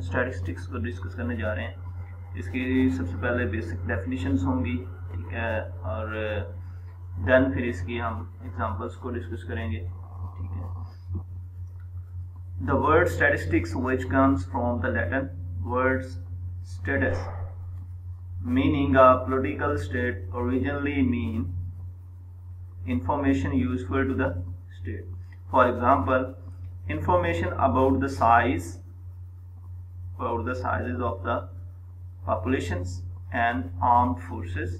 Statistics को discuss करने जा रहे हैं। इसकी सबसे पहले बेसिक डेफिनेशंस होंगी, ठीक है? और देन फिर इसकी हम एग्जांपल्स को डिस्कस करेंगे, ठीक है? The word statistics which comes from the Latin word status meaning a political state originally mean information useful to the state for example information about the size about the sizes of the populations and armed forces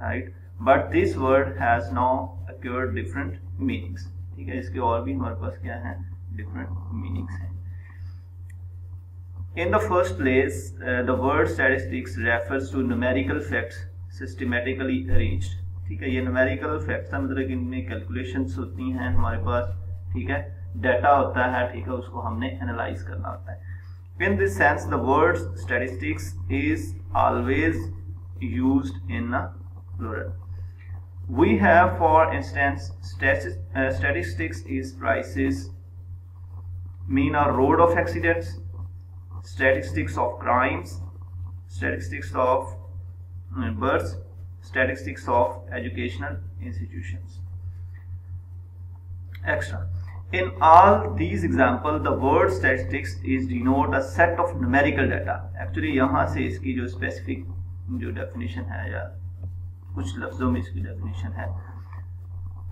right but this word has now acquired different meanings ठीक है इसके और भी हमारे पास क्या है different meanings हैं In the first place, uh, the word statistics refers to numerical facts systematically arranged. ठीक है ये numerical facts है मतलब इनमें calculations होती हैं हमारे पास ठीक है डाटा होता है ठीक है उसको हमने एनालाइज करना होता है In this sense, the word statistics is always used in plural. We have, for instance, stati uh, statistics is prices, mean or road of accidents, statistics of crimes, statistics of births, statistics of educational institutions. Extra. in all these examples the word statistics is denote a set of numerical data actually यहाँ से इसकी जो specific जो definition है या कुछ लफ्जों में इसकी definition है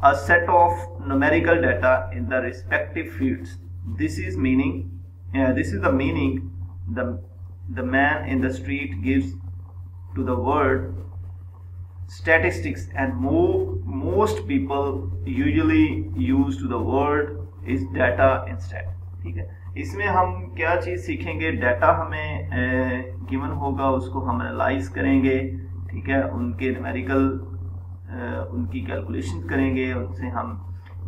a set of numerical data in the respective fields this is meaning uh, this is the meaning the the man in the street gives to the word statistics and more, most people usually use to the word is data instead, ठीक है? इसमें हम क्या चीज़ सीखेंगे? Data हमें given होगा, उसको हम एनालाइज करेंगे, ठीक है? उनके न्यूमेरिकल उनकी कैलकुलेशन करेंगे, उनसे हम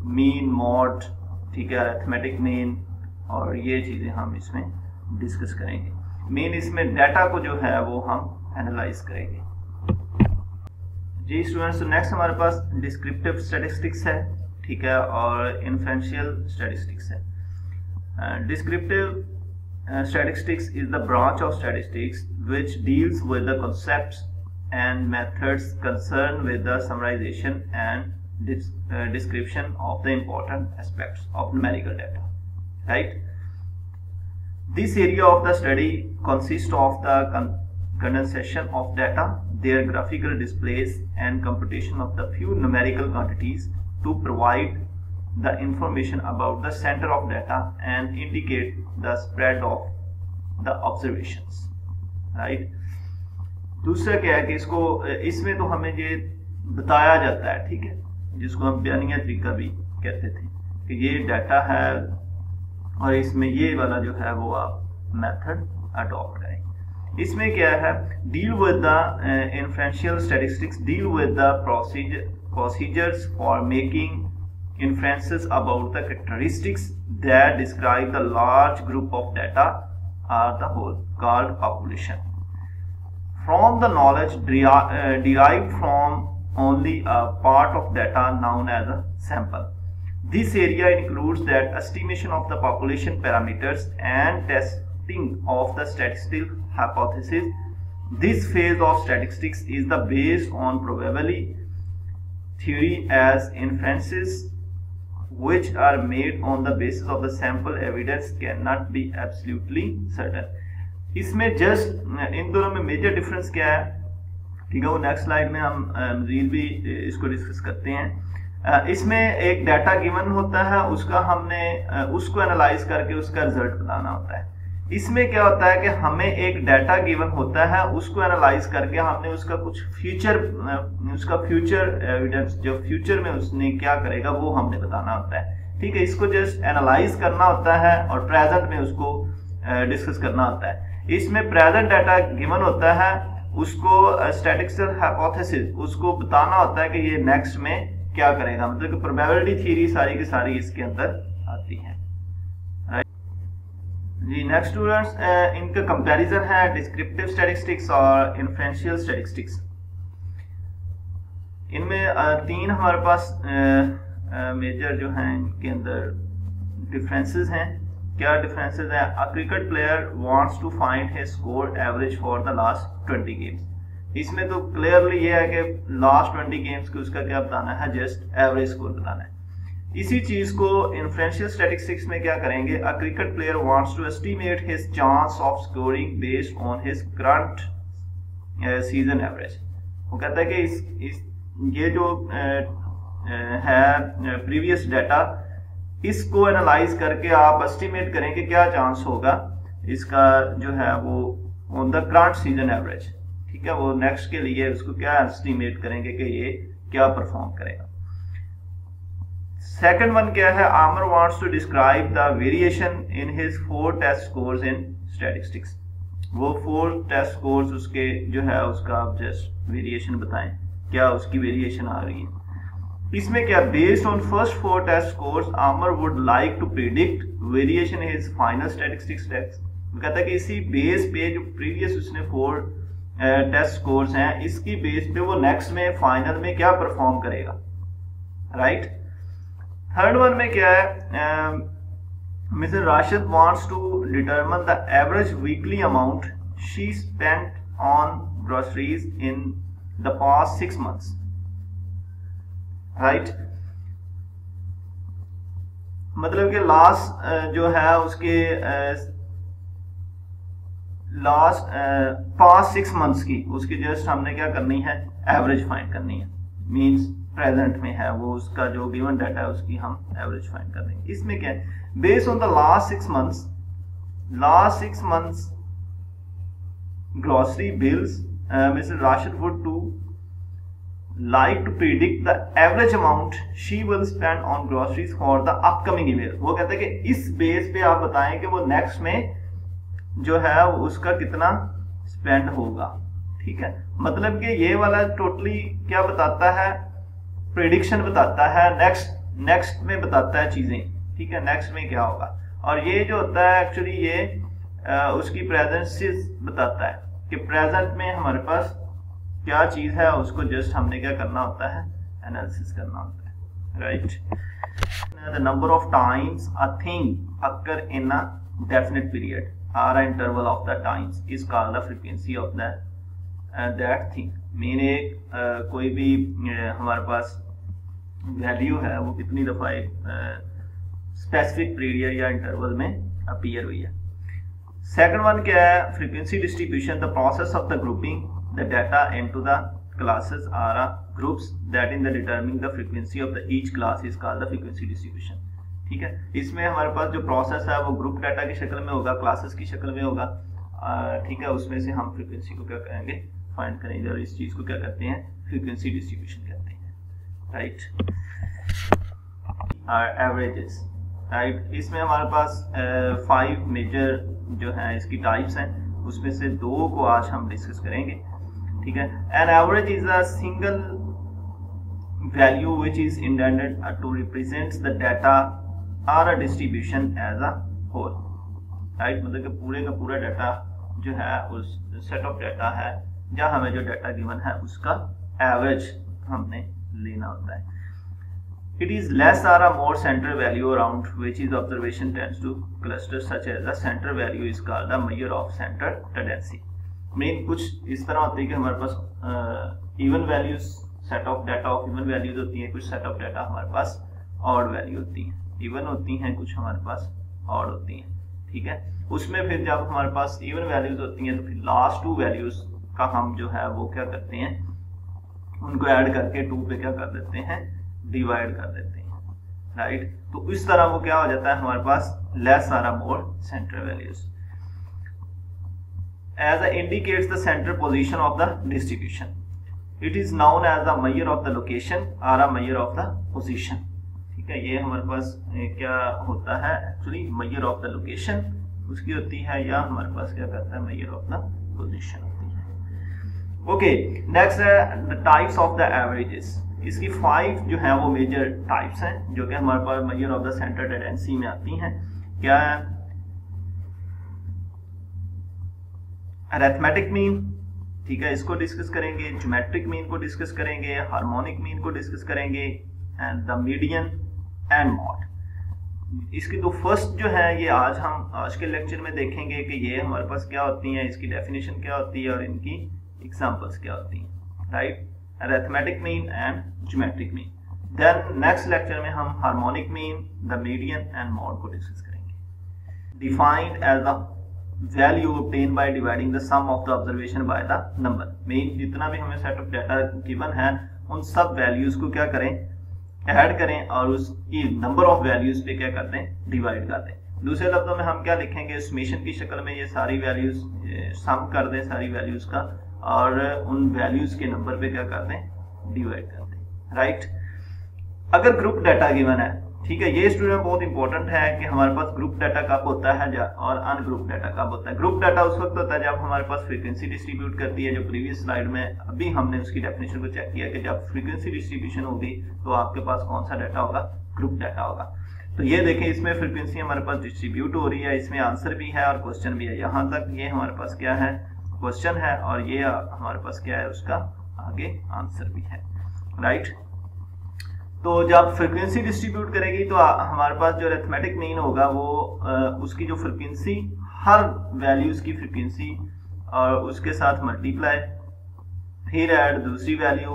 मीन मॉड ठीक है? अर्थमेटिक मीन और ये चीज़ें हम इसमें डिस्कस करेंगे। मेन इसमें डाटा को जो है, वो हम एनालाइज करेंगे। जी स्टूडेंट्स तो नेक्स्ट हमारे पास डिस्क्रिप्टिव स्टैटिस्टिक्स है। ठीक है और इन्फ्रेंशियल स्टैटिस्टिक्स है descriptive statistics is the branch of statistics which deals with the concepts and methods concerned with the summarization and uh, description of the important aspects of numerical data right this area of the study consists of the con condensation of data their graphical displays and computation of the few numerical quantities to provide the information about the center of data and indicate the spread of the observations, right? दूसरा क्या है कि इसको, इसमें तो हमें ये बताया जाता है, ठीक है? जिसको हम बयानिया तरीका भी कहते थे कि ये डाटा है और इसमें ये वाला जो है वो आप मेथड अडॉप्ट करें। इसमें क्या है? Deal with the inferential statistics deal with the procedure procedures for making inferences about the characteristics that describe the large group of data or the whole called population. From the knowledge uh, derived from only a part of data known as a sample. This area includes that estimation of the population parameters and testing of the statistical hypothesis. This phase of statistics is the based on probability theory as inferences which are made on the basis of the sample evidence cannot be absolutely certain. इसमें just इन दोनों में major difference क्या है? ठीक है, वो next slide में हम मजीद भी इसको डिस्कस करते हैं। इसमें एक डाटा गिवन होता है, उसका हमने उसको एनालाइज करके उसका रिज़ल्ट बताना होता है। इसमें क्या होता है कि हमें एक डाटा गिवन होता है, उसको एनालाइज करके हमने उसका कुछ फ्यूचर उसका फ्यूचर एविडेंस जो फ्यूचर में उसने क्या करेगा, वो हमने बताना होता है। ठीक है, इसको जस्ट एनालाइज करना होता है और प्रेजेंट में उसको डिस्कस करना होता है। इसमें प्रेजेंट डाटा गिवन होता है, उसको स्टैटिस्टिकल हाइपोथेसिस उसको बताना होता है कि ये नेक्स्ट में क्या करेगा। मतलब कि प्रोबेबिलिटी थ्योरी सारी की सारी इसके अंदर आती है। जी नेक्स्ट स्टूडेंट्स इनका कंपैरिजन है डिस्क्रिप्टिव स्टैटिस्टिक्स और इन्फ्रेंशियल स्टैटिस्टिक्स इनमें तीन हमारे पास मेजर जो हैं, इनके अंदर डिफरेंसेस हैं। क्या डिफरेंसेस है? A cricket player wants to find his score average for the last 20 games इसमें तो क्लियरली ये है कि लास्ट 20 गेम्स की उसका क्या बताना है? जस्ट एवरेज स्कोर बताना है। इसी चीज़ को इन्फ्लुएंशियल स्टैटिस्टिक्स में क्या करेंगे? A cricket player wants to estimate his chance of scoring based on his current season average वो कहता है कि इस, इस ये जो uh, uh, है प्रीवियस uh, डाटा इसको एनालाइज करके आप एस्टिमेट करें कि क्या चांस होगा। इसका जो है वो on the current season average ठीक है? वो नेक्स्ट के लिए उसको क्या एस्टिमेट करेंगे कि ये क्या परफॉर्म करेगा। सेकंड वन क्या है? Amar wants to describe the variation in his four test scores in statistics वो फोर टेस्ट स्कोर्स उसके जो है, उसका आप जस्ट वेरिएशन बताएँ। क्या उसकी वेरिएशन आ रही है? इसमें क्या based on first four test scores Amar would like to predict variation in his final statistics test कहता है कि इसी बेस पे जो प्रीवियस उसने फोर टेस्ट स्कोर्स हैं, इसकी बेस पे वो नेक्स्ट में फाइनल में क्या परफॉर्म करेगा? Right right? थर्ड वन में क्या है? Mister Rashid wants to determine the average weekly amount she spent on groceries in the past six months right मतलब कि लास्ट uh, जो है उसके लास्ट पास्ट सिक्स मंथ्स की उसकी जस्ट हमने क्या करनी है? एवरेज फाइंड करनी है। मींस प्रेजेंट में है, वो उसका जो गिवन डाटा है, उसकी हम एवरेज फाइंड कर देंगे। इसमें क्या है? Based on the last six months last six months grocery bills mister Rashid would to like to predict the average amount she will spend on groceries for the upcoming year. वो कहते हैं कि इस बेस पे आप बताएँ कि वो नेक्स्ट में जो है उसका कितना स्पेंड होगा। ठीक है? मतलब कि ये वाला टोटली क्या बताता है? प्रिडिक्शन बताता है नेक्स्ट नेक्स्ट में बताता है चीज़ें ठीक है नेक्स्ट में क्या होगा। और ये जो होता है एक्चुअली ये आ, उसकी प्रेजेंस बताता है कि प्रेजेंट में हमारे पास क्या चीज़ है उसको जस्ट हमने क्या करना होता है एनालिसिस करना होता है right the number of times a thing occur in a definite period or interval of the times is called the frequency of the that thing mean एक कोई भी हमारे पास वैल्यू है वो कितनी दफ़ा एक स्पेसिफिक पीरियड या इंटरवल में अपीयर हुई है। सेकंड वन क्या है? Frequency distribution the process of the grouping the data into the classes are uh, groups that in the determining the frequency of the each class is called the frequency distribution ठीक है? इसमें हमारे पास जो process है वो group data की शक्ल में होगा क्लासेस की शक्ल में होगा। ठीक है? उसमें से हम फ्रीक्वेंसी को क्या करेंगे? फाइंड करेंगे और इस चीज़ को क्या करते हैं? फ्रीक्वेंसी डिस्ट्रीब्यूशन कहते हैं। राइट एवरेजेस राइट इसमें हमारे पास फाइव मेजर जो है, इसकी टाइप्स हैं, उसमें से दो को आज हम डिस्कस करेंगे, ठीक है? An average is a single value which is intended to represent the data or a distribution as a whole right मतलब कि पूरे का पूरा डाटा जो है, उस सेट ऑफ़ डाटा है जहाँ हमें जो डाटा गिवन है, उसका एवरेज हमने लेना होता है। It is less or a more center value around, which is observation tends to cluster such as the center value is called the measure of center tendency. Main कुछ इस तरह होती है कि हमारे पास even values set of data of even values होती है, कुछ सेट ऑफ़ डाटा हमारे पास ऑड वैल्यू होती है। इवन होती हैं, कुछ हमारे पास ऑड होती हैं। ठीक है? उसमें फिर जब हमारे पास इवन वैल्यूज़ होती हैं तो फिर लास्ट टू वैल्यूज़ का हम जो है, वो क्या करते हैं? उनको ऐड करके टू पे क्या कर देते हैं? डिवाइड कर देते हैं। राइट तो इस तरह वो क्या हो जाता है? हमारे पास less or more centre values as a indicates the centre position of the distribution it is known as the measure of the location or a measure of the position ठीक है? ये हमारे पास क्या होता है? Actually measure of the location उसकी होती है या हमारे पास क्या करता है? Measure of the position okay next है टाइप्स ऑफ़ द एवरेजेस इसकी फाइव जो है, वो मेजर टाइप्स हैं, जो कि हमारे पास measure of the centre tendency में आती हैं। क्या है? अरेथमेटिक मीन ठीक है, इसको डिस्कस करेंगे। ज्योमेट्रिक मीन को डिस्कस करेंगे। हार्मोनिक मीन को डिस्कस करेंगे। And the median and mode इसकी तो फ़र्स्ट जो है, ये आज हम आज के लेक्चर में देखेंगे कि ये हमारे पास क्या होती हैं, इसकी डेफिनेशन क्या होती है और इनकी एग्जांपल्स क्या होती हैं right arithmetic mean and geometric mean then next lecture में हम harmonic mean the median and mode को डिस्कस करेंगे. Defined as the value obtained by dividing the sum of the observation by the number. Main जितना भी हमें set of data given है, उन सब वैल्यूज़ को क्या करें? ऐड करें और उसकी नंबर ऑफ़ वैल्यूज़ पे क्या करते हैं? डिवाइड कर दें दूसरे लफ्जों में हम क्या लिखेंगे? समेशन की शक्ल में ये सारी वैल्यूज़ सम कर दें सारी वैल्यूज़ का. और उन वैल्यूज़ के नंबर पे क्या करते दें डिवाइड कर दें राइट अगर ग्रुप डाटा गिवन है, ठीक है, ये स्टूडेंट बहुत इंपॉर्टेंट है कि हमारे पास ग्रुप डाटा कब होता है और अनग्रुप डाटा कब होता है। ग्रुप डाटा उस वक्त होता है जब हमारे पास फ्रीक्वेंसी डिस्ट्रीब्यूट करती है, जो प्रीवियस स्लाइड में अभी हमने उसकी डेफिनेशन को चेक किया कि जब फ्रीक्वेंसी डिस्ट्रीब्यूशन होगी तो आपके पास कौन सा डाटा होगा? ग्रुप डाटा होगा। तो ये देखें, इसमें फ्रीक्वेंसी हमारे पास डिस्ट्रीब्यूट हो रही है, इसमें आंसर भी है और क्वेश्चन भी है। यहाँ तक ये हमारे पास क्या है? क्वेश्चन है और ये हमारे पास क्या है, उसका आगे आंसर भी है राइट तो जब फ्रिक्वेंसी डिस्ट्रीब्यूट करेगी तो हमारे पास जो अरेथमेटिक मीन होगा, वो उसकी जो फ्रिक्वेंसी हर वैल्यूज़ की फ्रिक्वेंसी और उसके साथ मल्टीप्लाई फिर ऐड दूसरी वैल्यू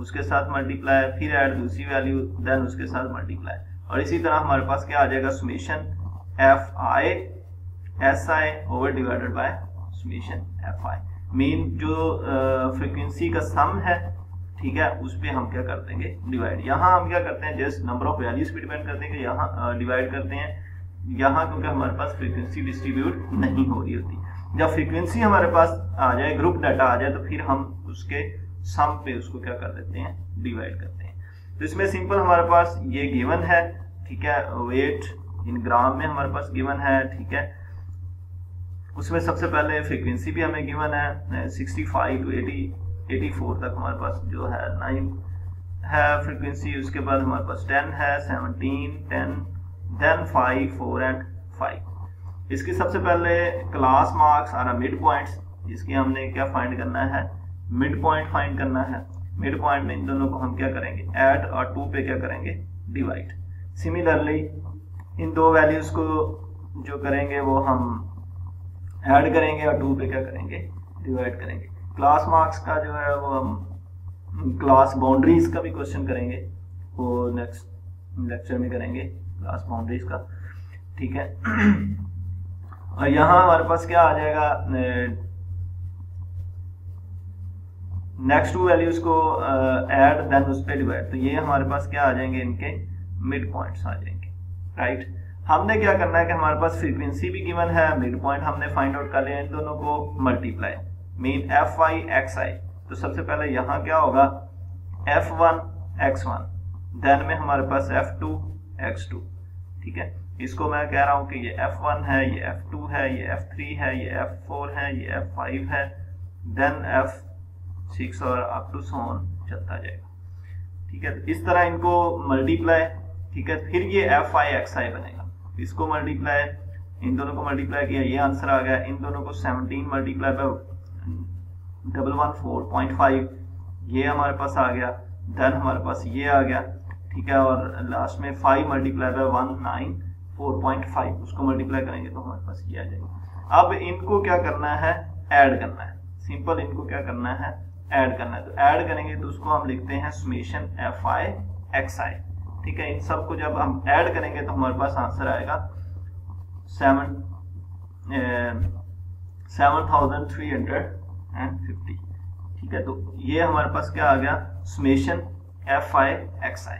उसके साथ मल्टीप्लाई फिर ऐड दूसरी वैल्यू देन उसके साथ मल्टीप्लाई और इसी तरह हमारे पास क्या आ जाएगा summation F I S I over divided by summation F I mean जो फ्रिक्वेंसी का सम है, ठीक है, उस पर हम क्या कर देंगे? डिवाइड यहाँ हम क्या करते हैं? जस्ट नंबर ऑफ़ वैल्यूज़ पे डिपेंड करते हैं कि यहाँ डिवाइड करते हैं। यहाँ क्योंकि हमारे पास फ्रीक्वेंसी डिस्ट्रीब्यूट नहीं हो रही होती। जब फ्रीक्वेंसी हमारे पास आ जाए ग्रुप डाटा आ जाए तो फिर हम उसके सम पे उसको क्या कर देते हैं? डिवाइड करते हैं। तो इसमें सिंपल हमारे पास ये गिवन है, ठीक है वेट इन ग्राम में हमारे पास गिवन है, ठीक है। उसमें सबसे पहले फ्रीक्वेंसी भी हमें गिवन है 65 टू 80 84 तक हमारे पास जो है नाइन है फ्रीक्वेंसी उसके बाद हमारे पास 10 है 17 10 देन 5 4 एंड 5 इसकी सबसे पहले class marks or mid points इसकी हमने क्या फाइंड करना है? मिड पॉइंट फाइंड करना है। मिड पॉइंट में इन दोनों को हम क्या करेंगे? एड और टू पे क्या करेंगे? डिवाइड सिमिलरली इन दो वैल्यूज़ को जो करेंगे वो हम ऐड करेंगे और टू पे क्या करेंगे डिवाइड करेंगे। क्लास मार्क्स का जो है वो हम क्लास बाउंड्रीज का भी क्वेश्चन करेंगे, वो नेक्स्ट लेक्चर में करेंगे क्लास बाउंड्रीज का। ठीक है? और यहाँ हमारे पास क्या आ जाएगा? नेक्स्ट टू वैल्यूज़ को ऐड देन उस पर डिवाइड तो ये हमारे पास क्या आ जाएँगे? इनके मिड पॉइंट्स आ जाएँगे। राइट हमने क्या करना है कि हमारे पास फ्रीक्वेंसी भी गिवन है मिड पॉइंट हमने फाइंड आउट कर लिया इन दोनों को multiply mean F I X I तो सबसे पहले यहाँ क्या होगा? F one X one then में हमारे पास एफ़ टू एक्स टू ठीक है? इसको मैं कह रहा हूँ कि ये एफ़ वन है, ये एफ़ टू है, ये एफ़ थ्री है, ये एफ़ फोर है, ये एफ़ फाइव है। देन एफ़ सिक्स और अप टू सोन चलता जाएगा। ठीक है? तो इस तरह इनको मल्टीप्लाई ठीक है? फिर ये एफ़ आई एक्स आई बनेगा। इसको मल्टीप्लाई इन दोनों को मल्टीप्लाई किया, ये आंसर आ गया। इन दोनों को 17 multiply by double one four point five ये हमारे पास आ गया। देन हमारे पास ये आ गया, ठीक है? और लास्ट में five multiply by one nine four point five उसको मल्टीप्लाई करेंगे तो हमारे पास ये आ जाएगा। अब इनको क्या करना है? ऐड करना है। सिंपल इनको क्या करना है? ऐड करना है। तो ऐड करेंगे तो उसको हम लिखते हैं summation F I X I ठीक है इन सबको जब हम ऐड करेंगे तो हमारे पास आंसर आएगा seven seven thousand three hundred and fifty ठीक है तो ये हमारे पास क्या आ गया? Summation F I X I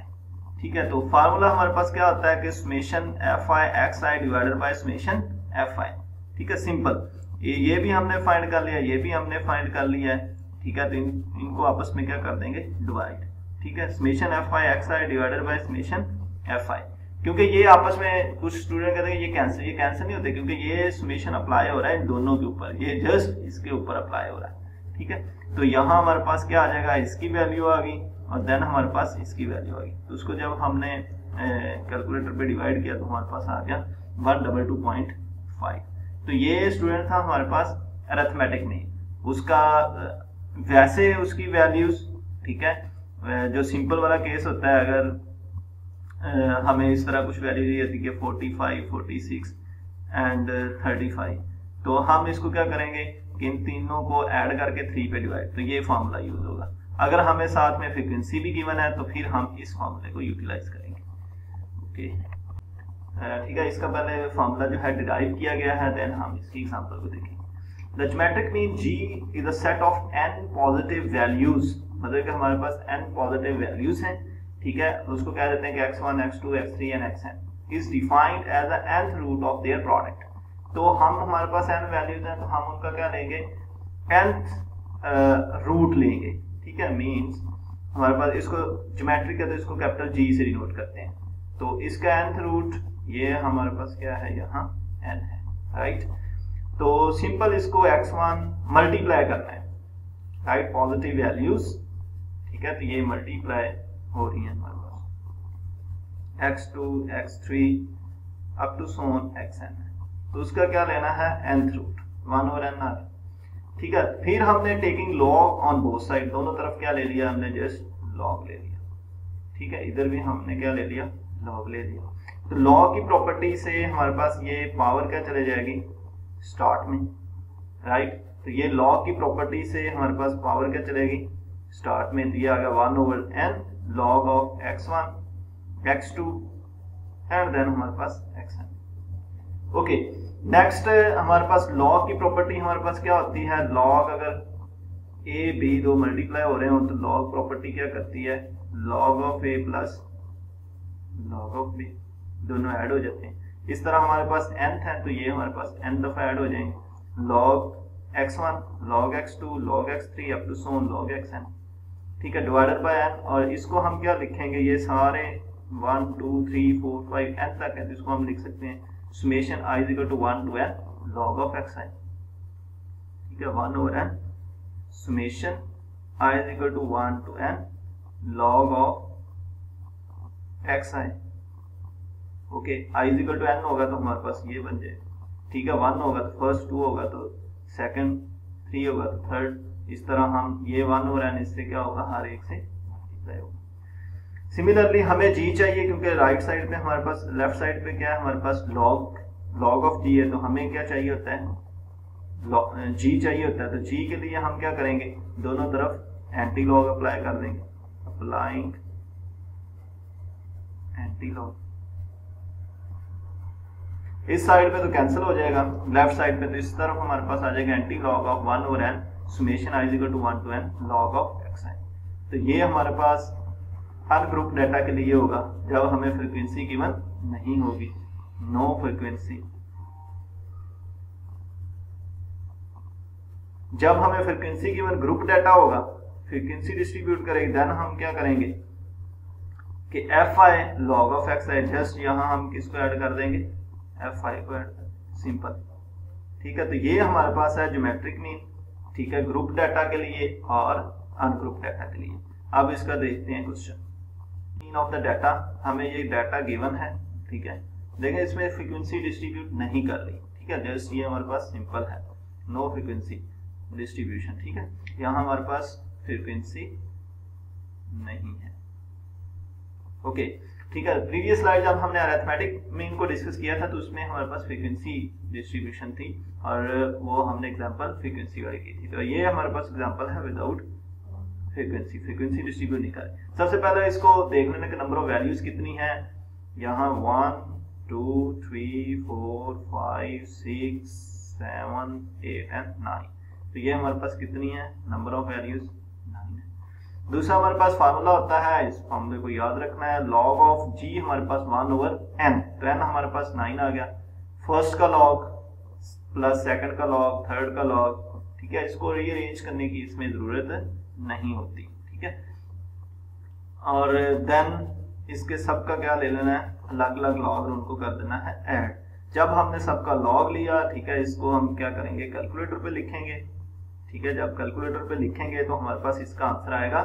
ठीक है तो फार्मूला हमारे पास क्या होता है कि summation F I X I divided by summation F I ठीक है सिंपल ये भी हमने फाइंड कर लिया ये भी हमने फाइंड कर लिया है। ठीक है तो इन, इनको आपस में क्या कर देंगे? डिवाइड ठीक है? Summation F I X I divided by summation F I क्योंकि ये आपस में कुछ स्टूडेंट कहते हैं ये कैंसिल ये कैंसिल नहीं होते क्योंकि ये सुमेशन अप्लाई हो रहा है इन दोनों के ऊपर। ये जस्ट इसके ऊपर अप्लाई हो रहा है। ठीक है? तो यहाँ हमारे पास क्या आ जाएगा? इसकी वैल्यू आ गई और देन हमारे पास इसकी वैल्यू आ गई। तो उसको जब हमने कैलकुलेटर पे डिवाइड किया तो हमारे पास आ गया one double two point five तो ये स्टूडेंट था हमारे पास अरेथमेटिक में। उसका वैसे उसकी वैल्यूज़ ठीक है? जो सिंपल वाला केस होता है, अगर हमें इस तरह कुछ वैल्यू दी जाती है forty five forty six and thirty five तो हम इसको क्या करेंगे? कि इन तीनों को ऐड करके थ्री पे डिवाइड तो ये फॉर्मूला यूज़ होगा। अगर हमें साथ में फ्रिक्वेंसी भी गिवन है तो फिर हम इस फॉर्मूले को यूटिलाइज करेंगे। ओके ठीक है, इसका पहले फॉर्मूला जो है डिराइव किया गया है देन हम इसकी एग्जांपल को देखेंगे। The geometric mean G is a set of n positive values मतलब कि हमारे पास n पॉजिटिव वैल्यूज़ हैं, ठीक है? उसको कह देते हैं कि x1 x2 x3 and xn is defined as the nth root of their product तो हम, हमारे पास n वैल्यूज़ हैं तो हम उनका क्या लेंगे? nth रूट लेंगे, ठीक है? मींस हमारे पास इसको ज्योमेट्रिक है तो इसको कैपिटल जी से डिनोट करते हैं। तो इसका nth रूट ये हमारे पास क्या है? यहाँ n है राइट तो सिंपल इसको x1 मल्टीप्लाई करना है राइट पॉजिटिव वैल्यूज़ है? तो ये मल्टीप्लाई हो रही है हमारे पास x2 x3 up to so on xn तो उसका क्या लेना है? Nth रूट वन और एन आर ठीक है? फिर हमने taking log on both side दोनों तरफ़ क्या ले लिया हमने? जस्ट लॉग ले लिया। ठीक है? इधर भी हमने क्या ले लिया? लॉग ले लिया। तो लॉग की प्रॉपर्टी से हमारे पास ये पावर क्या चले जाएगी? स्टार्ट में। राइट तो ये लॉग की प्रॉपर्टी से हमारे पास पावर क्या चलेगी? स्टार्ट में दिया गया one over N log of X one X two and then हमारे पास एक्स एन ओके नेक्स्ट हमारे पास लॉग की प्रॉपर्टी हमारे पास क्या होती है? लॉग अगर ए बी दो मल्टीप्लाई हो रहे हो तो लॉग प्रॉपर्टी क्या करती है? Log of A plus log of B दोनों ऐड हो जाते हैं। इस तरह हमारे पास nth है तो ये हमारे पास एन दफ़ा ऐड हो जाएँगे। Log x1 log x2 log x3 up to so on log X xn ठीक है डिवाइडेड बाय एन और इसको हम क्या लिखेंगे? ये सारे one two three four five N तक है तो इसको हम लिख सकते हैं summation i is equal to one to N log of xi ठीक है one over n. Summation i is equal to one to N log of xi okay I is equal to N होगा तो हमारे पास ये बन जाए। ठीक है वन होगा तो फ़र्स्ट टू होगा तो सेकंड थ्री होगा तो थर्ड इस तरह हम ये वन और एन इससे क्या होगा? हर एक से मल्टीप्लाई होगा। सिमिलरली हमें जी चाहिए क्योंकि राइट साइड पे हमारे पास लेफ़्ट साइड पे क्या है? हमारे पास लॉग लॉग ऑफ़ जी है तो हमें क्या चाहिए होता है? जी चाहिए होता है। तो जी के लिए हम क्या करेंगे? दोनों तरफ़ एंटी लॉग अप्लाई कर देंगे। अप्लाइंग एंटी लॉग इस साइड पे तो कैंसिल हो जाएगा। लेफ़्ट साइड पे तो इस तरफ़ हमारे पास आ जाएगा एंटी लॉग ऑफ़ वन और N summation I equal to one to N log of X I तो ये हमारे पास हर ग्रुप डेटा के लिए होगा, जब हमें फ्रीक्वेंसी गिवन नहीं होगी नो फ्रीक्वेंसी जब हमें फ्रीक्वेंसी गिवन ग्रुप डेटा होगा फ्रीक्वेंसी डिस्ट्रीब्यूट करेगी देन हम क्या करेंगे? कि F I log of X I just यहाँ हम किसको ऐड कर देंगे? एफ़ आई को ऐड सिंपल ठीक है तो ये हमारे पास है ज्योमेट्रिक मीन ठीक है ग्रुप डाटा के लिए और अनग्रुप डाटा के लिए। अब इसका देखते हैं question mean of the data हमें ये डाटा गिवन है, ठीक है। देखें इसमें फ्रीक्वेंसी डिस्ट्रीब्यूट नहीं कर रही, ठीक है। जस्ट ये हमारे पास सिंपल है। नो फ्रीक्वेंसी डिस्ट्रीब्यूशन ठीक है। यहाँ हमारे पास फ्रीक्वेंसी नहीं है। ओके. ठीक है। प्रीवियस स्लाइड जब हमने अरेथमेटिक मीन को डिस्कस किया था तो उसमें हमारे पास फ्रीक्वेंसी डिस्ट्रीब्यूशन थी, और वो हमने एग्जांपल फ्रीक्वेंसी वाली की थी। तो ये हमारे पास एग्जांपल है विदाउट फ्रीक्वेंसी फ्रीक्वेंसी डिस्ट्रीब्यूट निकाले सबसे पहले इसको देख लेने के नंबर ऑफ़ वैल्यूज़ कितनी है। यहाँ one two three four five six seven eight and nine तो ये हमारे पास कितनी है? नंबर ऑफ़ वैल्यूज़ दूसरा हमारे पास फार्मूला होता है इस फार्मूले को याद रखना है। लॉग ऑफ़ जी हमारे पास वन ओवर एन तो एन हमारे पास नाइन आ गया। फ़र्स्ट का लॉग प्लस सेकंड का लॉग थर्ड का लॉग ठीक है? इसको रीअरेंज करने की इसमें ज़रूरत नहीं होती, ठीक है? और देन इसके सब का क्या ले लेना है? अलग अलग लॉग उनको कर देना है ऐड जब हमने सबका लॉग लिया, ठीक है, इसको हम क्या करेंगे? कैलकुलेटर पे लिखेंगे, ठीक है? जब कैलकुलेटर पे लिखेंगे तो हमारे पास इसका आंसर आएगा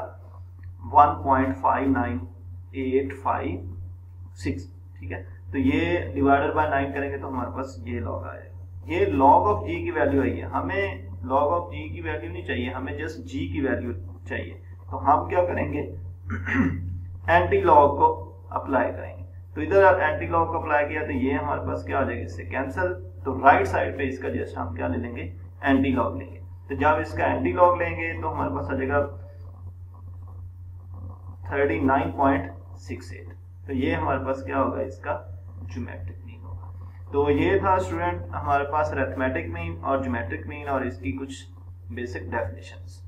1.59856 ठीक है? तो ये डिवाइडेड बाय नाइन करेंगे तो हमारे पास ये लॉग आएगा ये लॉग ऑफ़ जी की वैल्यू आई है। हमें लॉग ऑफ़ जी की वैल्यू नहीं चाहिए, हमें जस्ट जी की वैल्यू चाहिए। तो हम क्या करेंगे? एंटी लॉग को अप्लाई करेंगे। तो इधर एंटी लॉग को अप्लाई किया तो ये हमारे पास क्या हो जाएगा? इससे कैंसिल तो राइट साइड पे इसका जस्ट हम क्या ले लेंगे? Anti log. लेंगे तो जब इसका एंटी लॉग लेंगे तो हमारे पास आ जाएगा 39.68 तो ये हमारे पास क्या होगा इसका? ज्योमेट्रिक मीन होगा। तो ये था स्टूडेंट हमारे पास अरेथमेटिक मीन और ज्योमेट्रिक मीन और इसकी कुछ बेसिक डेफिनेशंस